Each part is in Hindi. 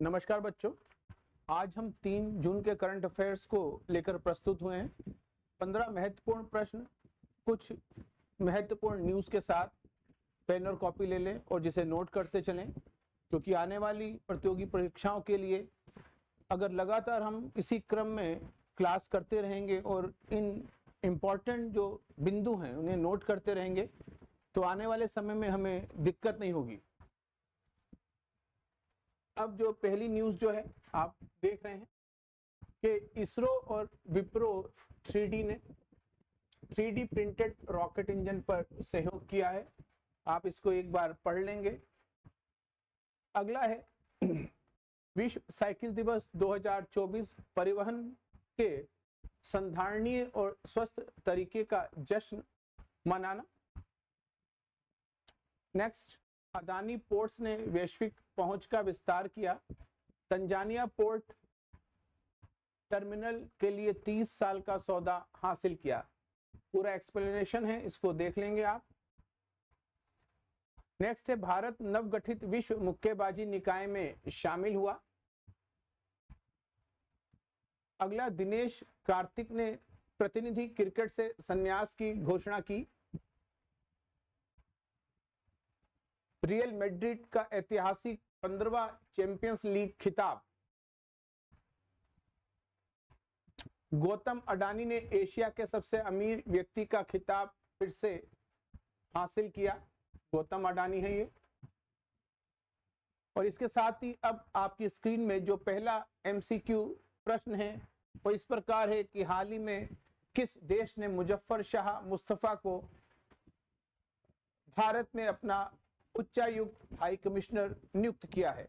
नमस्कार बच्चों। आज हम तीन जून के करंट अफेयर्स को लेकर प्रस्तुत हुए हैं। पंद्रह महत्वपूर्ण प्रश्न, कुछ महत्वपूर्ण न्यूज़ के साथ पेन और कॉपी ले लें और जिसे नोट करते चलें, क्योंकि आने वाली प्रतियोगी परीक्षाओं के लिए अगर लगातार हम इसी क्रम में क्लास करते रहेंगे और इन इंपॉर्टेंट जो बिंदु हैं उन्हें नोट करते रहेंगे तो आने वाले समय में हमें दिक्कत नहीं होगी। अब जो पहली न्यूज़ जो है, आप देख रहे हैं कि इसरो और विप्रो 3D ने 3D प्रिंटेड रॉकेट इंजन पर सहयोग किया है। आप इसको एक बार पढ़ लेंगे। अगला है, विश्व साइकिल दिवस 2024 परिवहन के संधारणीय और स्वस्थ तरीके का जश्न मनाना। नेक्स्ट अदानी पोर्ट्स ने वैश्विक पहुँच का विस्तार किया। तंजानिया पोर्ट टर्मिनल के लिए 30 साल का सौदा हासिल किया। पूरा एक्सप्लेनेशन है, इसको देख लेंगे आप। नेक्स्ट है, भारत नवगठित विश्व मुक्केबाजी निकाय में शामिल हुआ। अगला, दिनेश कार्तिक ने प्रतिनिधि क्रिकेट से संन्यास की घोषणा की। रियल मेड्रिड का ऐतिहासिक पंद्रवा चैंपियंस लीग खिताब। गौतम अडानी ने एशिया के सबसे अमीर व्यक्ति का खिताब फिर से हासिल किया। गौतम अडानी है ये। और इसके साथ ही अब आपकी स्क्रीन में जो पहला एमसीक्यू प्रश्न है, वो इस प्रकार है कि हाल ही में किस देश ने मुजफ्फर शाह मुस्तफ़ा को भारत में अपना उच्चायुक्त, हाई कमिश्नर नियुक्त किया है।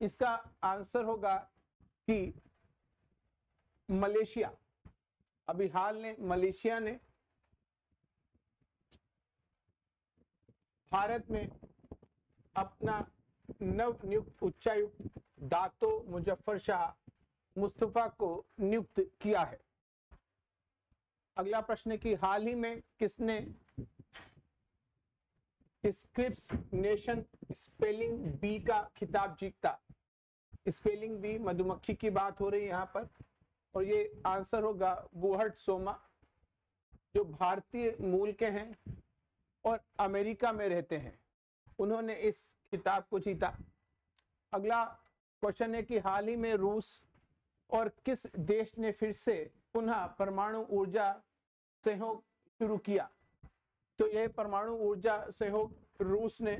इसका आंसर होगा कि मलेशिया। अभी हाल ने मलेशिया ने भारत में अपना नव नियुक्त उच्चायुक्त दातो मुजफ्फर शाह मुस्तफ़ा को नियुक्त किया है। अगला प्रश्न कि हाल ही में किसने स्क्रिप्स नेशन, स्पेलिंग बी का खिताब जीतता। स्पेलिंग बी, मधुमक्खी की बात हो रही है यहाँ पर। और ये आंसर होगा बुहट सोमा, जो भारतीय मूल के हैं और अमेरिका में रहते हैं। उन्होंने इस खिताब को जीता। अगला क्वेश्चन है कि हाल ही में रूस और किस देश ने फिर से पुनः परमाणु ऊर्जा सहयोग शुरू किया? तो यह परमाणु ऊर्जा सहयोग रूस ने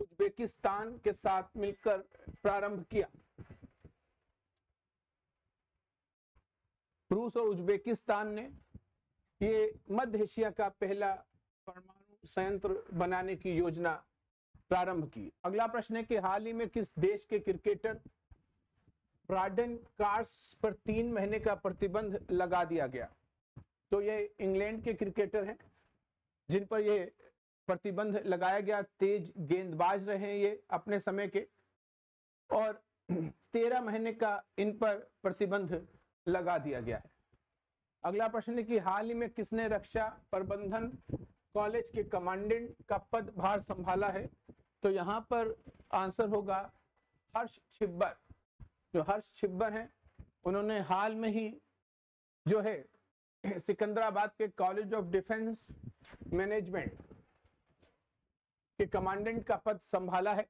उज्बेकिस्तान के साथ मिलकर प्रारंभ किया। रूस और उज्बेकिस्तान ने ये मध्य एशिया का पहला परमाणु संयंत्र बनाने की योजना प्रारंभ की। अगला प्रश्न है कि हाल ही में किस देश के क्रिकेटर ब्राडन कार्स पर तीन महीने का प्रतिबंध लगा दिया गया? तो ये इंग्लैंड के क्रिकेटर हैं। जिन पर ये प्रतिबंध लगाया गया, तेज गेंदबाज रहे ये अपने समय के। और तेरह महीने का इन पर प्रतिबंध लगा दिया गया है। अगला प्रश्न है कि हाल ही में किसने रक्षा प्रबंधन कॉलेज के कमांडेंट का पद भार संभाला है? तो यहाँ पर आंसर होगा हर्ष छिब्बर। जो हर्ष छिब्बर हैं, उन्होंने हाल में ही जो है सिकंदराबाद के कॉलेज ऑफ़ डिफेंस मैनेजमेंट के कमांडेंट का पद संभाला है।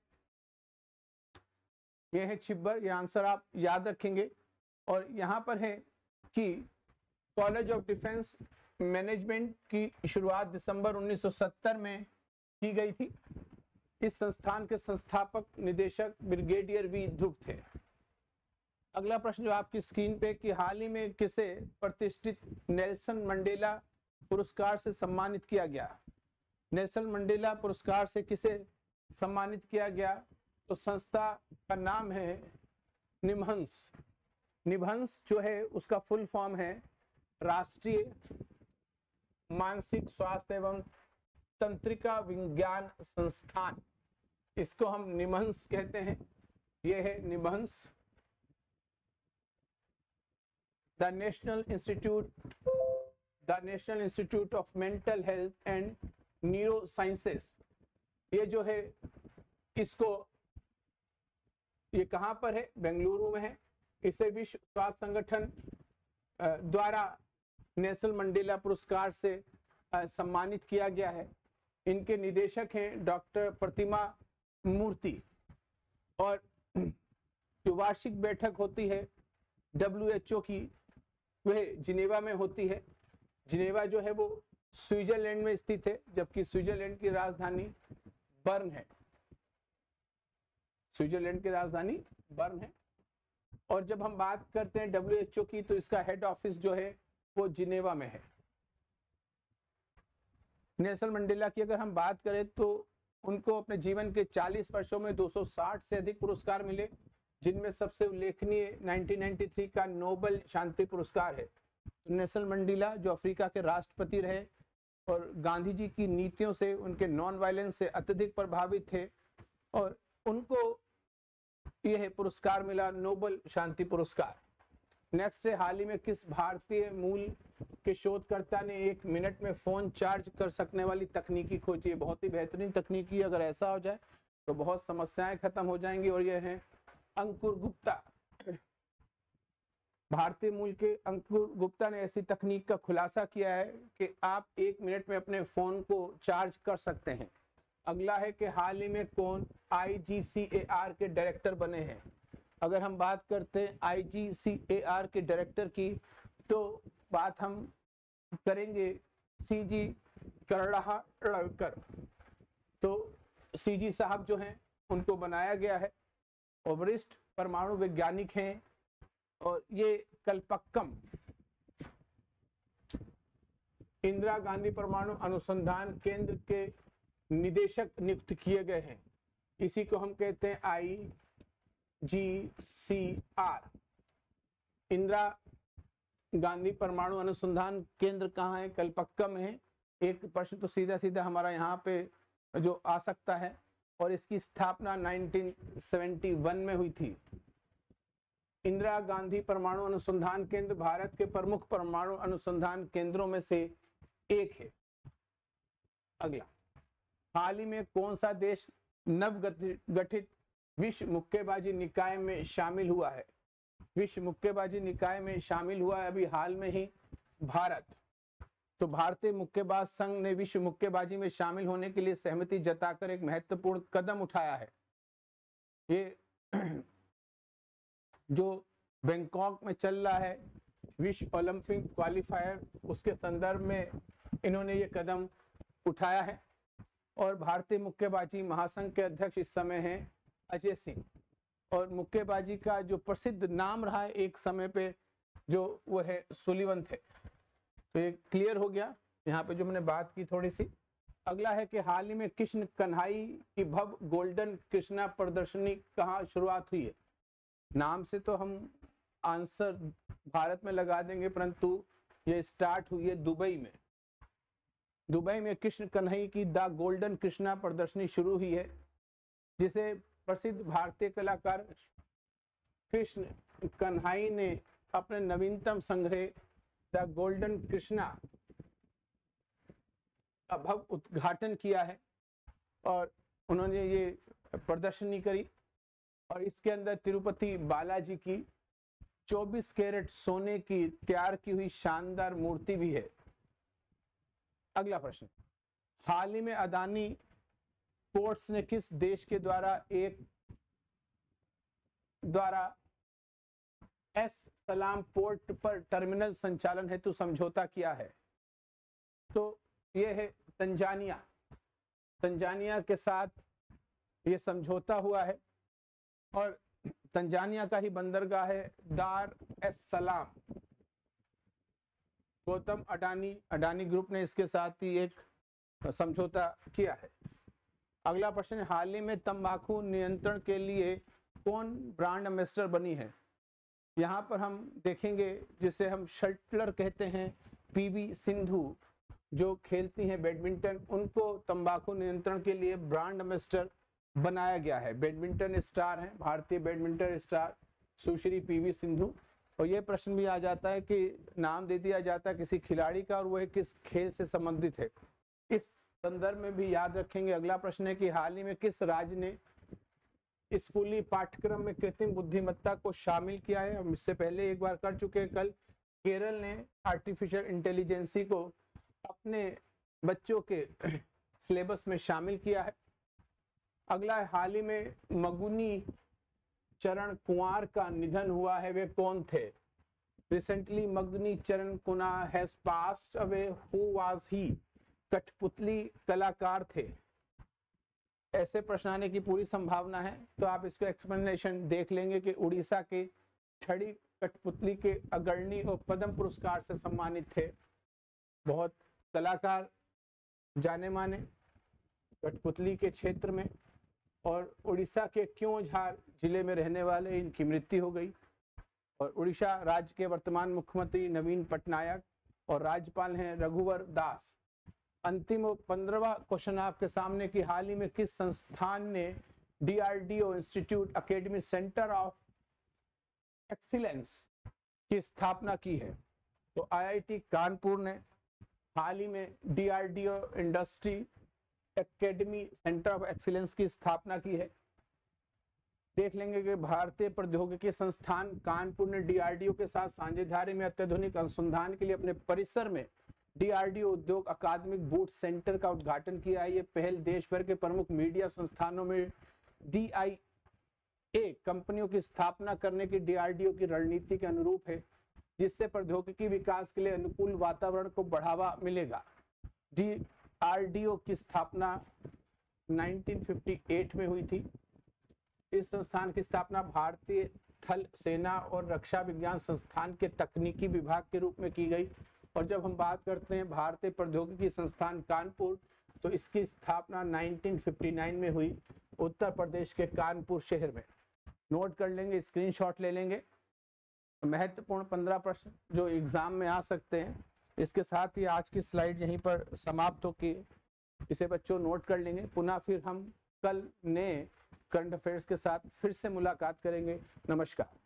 यह है छिब्बर यह आंसर आप याद रखेंगे। और यहाँ पर है कि कॉलेज ऑफ़ डिफेंस मैनेजमेंट की शुरुआत दिसंबर 1970 में की गई थी। इस संस्थान के संस्थापक, निदेशक ब्रिगेडियर वी ध्रुव थे। अगला प्रश्न जो आपकी स्क्रीन पे कि हाल ही में किसे प्रतिष्ठित नेल्सन मंडेला पुरस्कार से सम्मानित किया गया? नेल्सन मंडेला पुरस्कार से किसे सम्मानित किया गया? तो संस्था का नाम है निमहंस। निभंस जो है, उसका फुल फॉर्म है राष्ट्रीय मानसिक स्वास्थ्य एवं तंत्रिका विज्ञान संस्थान। इसको हम निमहंस कहते हैं। यह है NIMHANS. National institute the national institute of mental health and neuro sciences ये जो है, इसको, ये कहाँ पर है? बेंगलुरु में है। इसे विश्व स्वास्थ्य संगठन द्वारा नेशनल मंडेला पुरस्कार से सम्मानित किया गया है। इनके निदेशक हैं डॉक्टर प्रतिमा मूर्ति। और जो वार्षिक बैठक होती है डब्ल्यूएचओ की वह जिनेवा में होती है। जिनेवा जो है वो स्विट्जरलैंड में स्थित है, जबकि स्विट्जरलैंड की राजधानी बर्न है। स्विट्जरलैंड की राजधानी बर्न है। और जब हम बात करते हैं डब्ल्यूएचओ की तो इसका हेड ऑफ़िस जो है वो जिनेवा में है। नेशनल मंडेला की अगर हम बात करें तो उनको अपने जीवन के 40 वर्षों में 260 से अधिक पुरस्कार मिले। जिनमें सबसे उल्लेखनीय 1993 का नोबल शांति पुरस्कार है। तो मंडेला, जो अफ्रीका के राष्ट्रपति रहे और गांधी जी की नीतियों से, उनके नॉन वायलेंस से अत्यधिक प्रभावित थे और उनको यह पुरस्कार मिला नोबल शांति पुरस्कार। नेक्स्ट है, हाल ही में किस भारतीय मूल के शोधकर्ता ने एक मिनट में फ़ोन चार्ज कर सकने वाली तकनीकी खोजी है? बहुत ही बेहतरीन तकनीकी, अगर ऐसा हो जाए तो बहुत समस्याएँ खत्म हो जाएँगी और यह है अंकुर गुप्ता। भारतीय मूल के अंकुर गुप्ता ने ऐसी तकनीक का खुलासा किया है कि आप एक मिनट में अपने फ़ोन को चार्ज कर सकते हैं। अगला है कि हाल ही में कौन आईजीसीएआर के डायरेक्टर बने हैं। अगर हम बात करते हैं आईजीसीएआर के डायरेक्टर की तो बात हम करेंगे सीजी करड़कर तो सीजी साहब जो हैं, उनको बनाया गया है। वरिष्ठ परमाणु वैज्ञानिक हैं और ये कल्पक्कम इंदिरा गांधी परमाणु अनुसंधान केंद्र के निदेशक नियुक्त किए गए हैं। इसी को हम कहते हैं I G C R Indira Gandhi परमाणु अनुसंधान केंद्र कहाँ है? कलपक्कम है। एक प्रश्न तो सीधा सीधा हमारा यहाँ पे जो आ सकता है। और इसकी स्थापना 1971 में हुई थी। इंदिरा गांधी परमाणु अनुसंधान केंद्र भारत के प्रमुख परमाणु अनुसंधान केंद्रों में से एक है। अगला, हाल ही में कौन सा देश नव गठित विश्व मुक्केबाजी निकाय में शामिल हुआ है? विश्व मुक्केबाजी निकाय में शामिल हुआ है अभी हाल में ही भारत। तो भारतीय मुक्केबाज संघ ने विश्व मुक्केबाजी में शामिल होने के लिए सहमति जताकर एक महत्वपूर्ण कदम उठाया है। ये जो बैंकॉक में चल रहा है, विश्व ओलंपिक क्वालिफायर, उसके संदर्भ में इन्होंने ये कदम उठाया है और भारतीय मुक्केबाजी महासंघ के अध्यक्ष इस समय हैं अजय सिंह। और मुक्केबाजी का जो प्रसिद्ध नाम रहा है एक समय पे, जो वो है सुलिवन थे तो ये क्लियर हो गया। यहाँ पे जो मैंने बात की थोड़ी सी, अगला है कि हाल ही में कृष्ण कन्हई की भव गोल्डन कृष्णा प्रदर्शनी कहाँ शुरुआत हुई है? नाम से तो हम आंसर भारत में लगा देंगे, परंतु ये स्टार्ट हुई है दुबई में। दुबई में कृष्ण कन्हई की द गोल्डन कृष्णा प्रदर्शनी शुरू हुई है, जिसे प्रसिद्ध भारतीय कलाकार कृष्ण कन्हई ने अपने नवीनतम संग्रह द गोल्डन कृष्णा का भव उद्घाटन किया है और उन्होंने ये प्रदर्शनी करी और इसके अंदर तिरुपति बालाजी की 24 कैरेट सोने की, तैयार की हुई शानदार मूर्ति भी है। अगला प्रश्न, हाल ही में अदानी पोर्ट्स ने किस देश के द्वारा एक, द्वारा एस सलाम पोर्ट पर टर्मिनल संचालन हेतु समझौता किया है। तो यह है तंजानिया। तंजानिया के साथ ये समझौता हुआ है और तंजानिया का ही बंदरगाह है दार एस सलाम। गौतम अडानी अडानी ग्रुप ने इसके साथ ही एक समझौता किया है। अगला प्रश्न हाल ही में तंबाकू नियंत्रण के लिए कौन ब्रांड एम्बेसडर बनी है? यहाँ पर हम देखेंगे जिसे हम शटलर कहते हैं पीवी सिंधु, जो खेलती हैं बैडमिंटन। उनको तंबाकू नियंत्रण के लिए ब्रांड एम्बेसडर बनाया गया है। बैडमिंटन स्टार हैं, भारतीय बैडमिंटन स्टार सुश्री पीवी सिंधु। और ये प्रश्न भी आ जाता है कि नाम दे दिया जाता है किसी खिलाड़ी का और वह किस खेल से संबंधित है। इस संदर्भ में भी याद रखेंगे। अगला प्रश्न है कि हाल ही में किस राज्य ने स्कूली पाठ्यक्रम में कृत्रिम बुद्धिमत्ता को शामिल किया है। हम इससे पहले एक बार कर चुके हैं कल। केरल ने आर्टिफिशियल इंटेलिजेंसी को अपने बच्चों के सिलेबस में शामिल किया है। अगला हाल ही में मगुनी चरण कुंवर का निधन हुआ है। वे कौन थे? Recently Magani Charan Kuna has passed away who was he कठपुतली कलाकार थे। ऐसे प्रश्न आने की पूरी संभावना है तो आप इसको एक्सप्लेनेशन देख लेंगे कि उड़ीसा के छड़ी कठपुतली के अग्रणी और पद्म पुरस्कार से सम्मानित थे। बहुत कलाकार, जाने माने कठपुतली के क्षेत्र में और उड़ीसा के क्यों झार ज़िले में रहने वाले, इनकी मृत्यु हो गई। और उड़ीसा राज्य के वर्तमान मुख्यमंत्री नवीन पटनायक और राज्यपाल हैं रघुवर दास। अंतिम पंद्रवा क्वेश्चन आपके सामने की हाल ही में किस संस्थान ने DRDO institute academy centre of excellence की स्थापना की है? तो आईआईटी कानपुर ने हाल ही में DRDO industry academy centre of excellence की स्थापना की है। देख लेंगे कि भारतीय प्रौद्योगिकी संस्थान कानपुर ने डीआरडीओ के साथ साझेदारी में अत्याधुनिक अनुसंधान के लिए अपने परिसर में डीआरडीओ उद्योग अकादमिक बूट सेंटर का उद्घाटन किया। है ये पहल देश भर के प्रमुख मीडिया संस्थानों में डी कंपनियों की स्थापना करने की डीआरडीओ की रणनीति के अनुरूप है, जिससे प्रौद्योगिकी विकास के लिए अनुकूल वातावरण को बढ़ावा मिलेगा। डीआरडीओ की स्थापना 1958 में हुई थी। इस संस्थान की स्थापना भारतीय थल सेना और रक्षा विज्ञान संस्थान के तकनीकी विभाग के रूप में की गई। और जब हम बात करते हैं भारतीय प्रौद्योगिकी संस्थान कानपुर तो इसकी स्थापना 1959 में हुई, उत्तर प्रदेश के कानपुर शहर में। नोट कर लेंगे, स्क्रीनशॉट ले लेंगे। महत्वपूर्ण पंद्रह प्रश्न जो एग्ज़ाम में आ सकते हैं, इसके साथ ही आज की स्लाइड यहीं पर समाप्त होगी। इसे बच्चों नोट कर लेंगे। पुनः फिर हम कल नए करंट अफेयर्स के साथ फिर से मुलाकात करेंगे। नमस्कार।